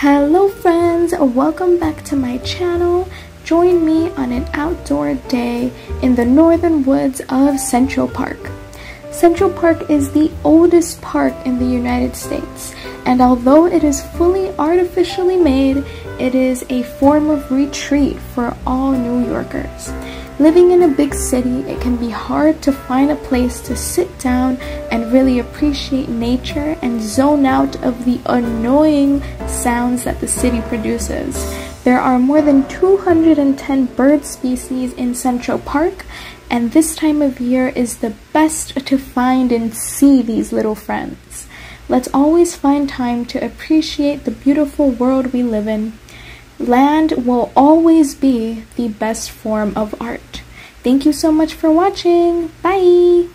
Hello friends, welcome back to my channel. Join me on an outdoor day in the northern woods of Central Park. Central Park is the oldest park in the United States, and although it is fully artificially made, it is a form of retreat for all New Yorkers. Living in a big city, it can be hard to find a place to sit down and really appreciate nature and zone out of the annoying sounds that the city produces. There are more than 210 bird species in Central Park, and this time of year is the best to find and see these little friends. Let's always find time to appreciate the beautiful world we live in. Land will always be best form of art. Thank you so much for watching. Bye!